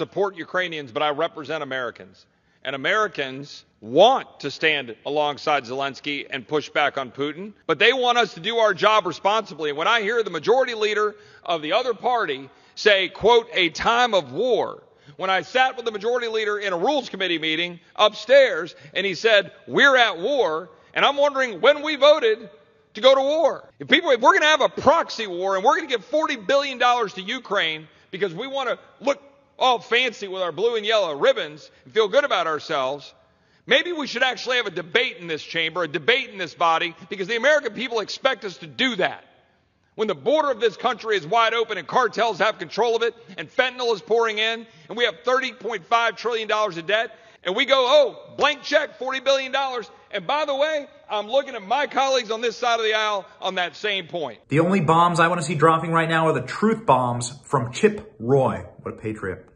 support Ukrainians, but I represent Americans. And Americans want to stand alongside Zelensky and push back on Putin, but they want us to do our job responsibly. And when I hear the majority leader of the other party say, quote, a time of war, when I sat with the majority leader in a rules committee meeting upstairs and he said, we're at war, and I'm wondering when we voted to go to war. If people, if we're going to have a proxy war and we're going to give $40 billion to Ukraine because we want to look all fancy with our blue and yellow ribbons and feel good about ourselves, maybe we should actually have a debate in this chamber, a debate in this body, because the American people expect us to do that. When the border of this country is wide open and cartels have control of it and fentanyl is pouring in and we have $30.5 trillion of debt and we go, oh, blank check, $40 billion. And by the way, I'm looking at my colleagues on this side of the aisle on that same point. The only bombs I want to see dropping right now are the truth bombs from Chip Roy. What a patriot.